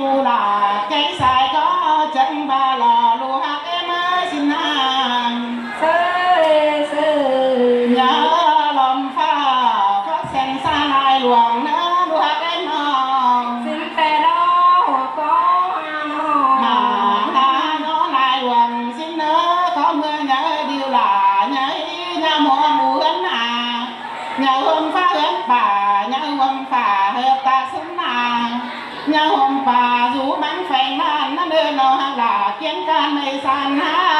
dù là cái sai có chẳng ba lò lùa hát em ơi xin hàng sơ sơ. Nhớ lòng pha phát sen xa lại luồng nữa lùa hát em hòn xin tè đó có mà đã nó lại luồng xin nữa có mưa nhớ điều là nhớ nhà mùa mùa à. Nhớ hôm pha hớn bà nhớ hôm pha hợp ta xứng à nhớ hôm pha dù bắn phèn nan nó đưa nó là kiến can mây san ha.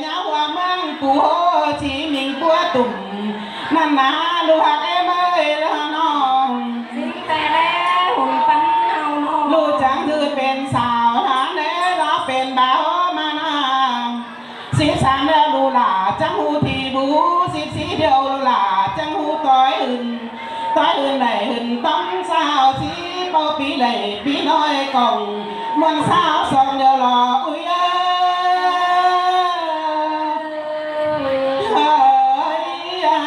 Nhà chỉ mình của tùng. Năn ná lu hạt em ơi là non xin tè đé hùng tấn ทีบูสีสีเดียวดูหล่าจังหูต้อยอื่นต้อยอื่นไหลอื่นต้องสาวสีเป่าปีไหลปีน้อยกล่องมวนสาวสองเดียวหล่ออุ้ยเอ้ยเฮ้ยอ่ะ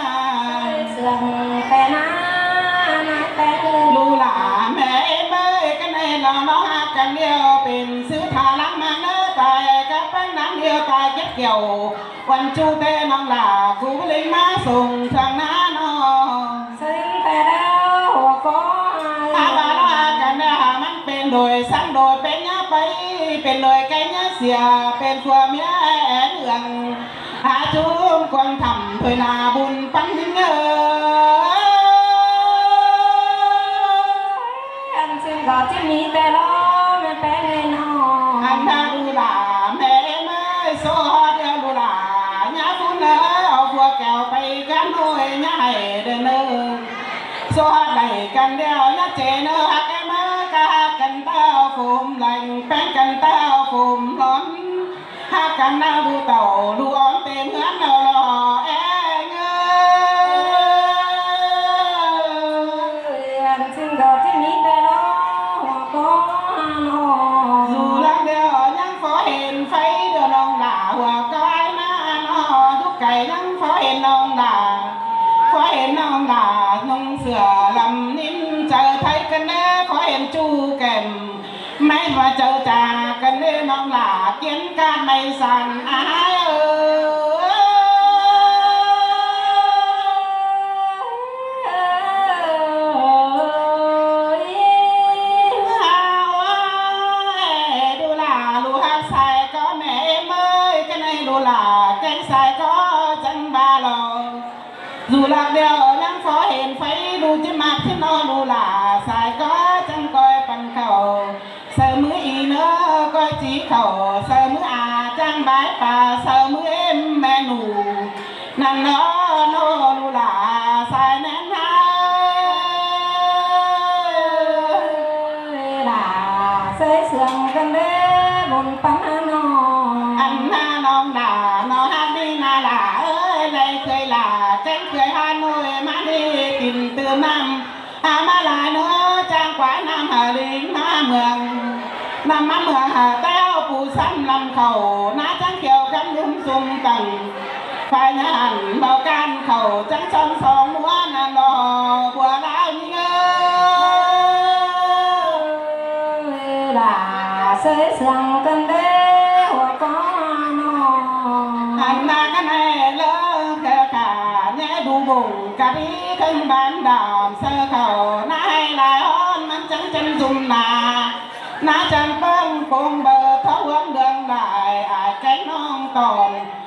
sườn tè ná ná tè ลูหลาแม่เอ้ยกันแน่นอนน้องหักกันเดียวเป็นซื้อทาลังมาเนื้อตาย lên nắng đưa ta chất dầu quan chu tê non là cú lý má sùng thằng ná non sinh tè đá hồ có ai. À, bà nó à cần à mắng bên đồi sáng đồi bên nhá bay bên đồi cái nhá xìa bên thua mía én hưởng hạ chúm quan thầm thôi là bùn bắn hình ngờ anh xin gọi chiếc mi tè đó mẹ bé lên hồ anh đã đưa bà số đeo đồ là nhá phun nở vừa kéo bay gan đôi nhá hay đền nơ số này cần đeo nhá chè nơ em ca cần tao phùm lành bánh cần tao phùm lón. Hát cần nào đu tàu, đu ón tên hát nào lò e em ơi xin đọc cái mít đây đó, có เจอจากันแน่น้องด่าเกียนการไม่สั่นอายเออ ดูหล่าลูฮักใส่ก็แม่เมื่อยกันให้ดูหล่าแกงใส่ก็จังบาลอดูหลักเดียวยังพอเห็นไฟดูจิมากที่นอนดูหล่า nan nó nô nu là sai nén ha là xây sườn gần đê bồn bắn nó anh na non là nó hát đi na là ơi lấy cười là tránh cười hà nội má đi tìm từ nam à má là nó trang quá năm hà lính má mường. Năm má mường hà tao phù xăm năm khẩu na trắng kiều cắm đúng xung tầng phải nhàn bao can khẩu trắng trong sóng múa ngàn đò của anh ơi là xế sang cần đế hồ có nó anh ta cái này lỡ khờ cả nhé đủ bụng cả đi kênh bán đảo sơ khẩu nay lại hôn mắt trắng chân dùng nà. Ná chân phân cùng bờ thấu hướng đường lại ai cánh non tồn.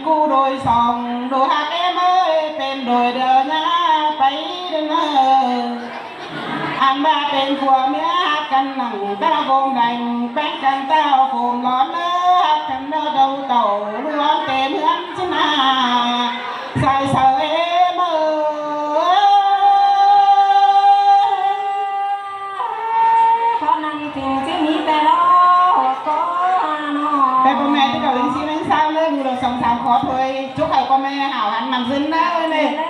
em cu đôi sòng. Đồ hát em ơi, tên đôi đờ nhá tay đến ăn ba tên của mía hát căn nặng ta gồm đành. Bánh căn tao phồn lón hát căn đâu tàu, luôn tên hướng xin hà có thôi chúc thầy con mẹ hảo hắn làm dân đó ơi nè.